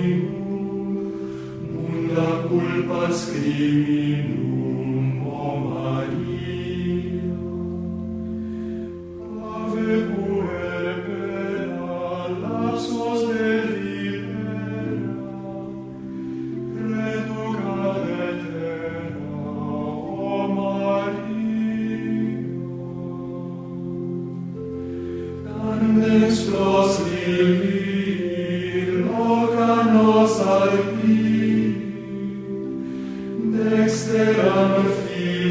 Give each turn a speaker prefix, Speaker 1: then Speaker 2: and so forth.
Speaker 1: meum, munda culpas criminum, o Maria. Ave puer pena lapsos de vivera, reduca eterna, o Maria. Tandes flos Dexteram fili